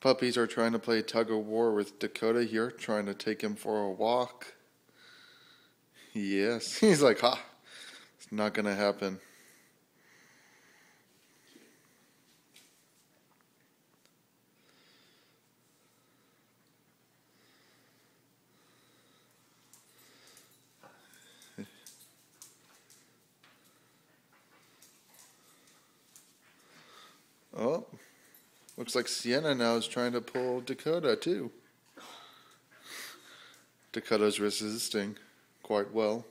Puppies are trying to play tug of war with Dakota here, trying to take him for a walk. Yes, he's like, ha, it's not going to happen. Oh, looks like Sienna now is trying to pull Dakota too. Dakota's resisting quite well.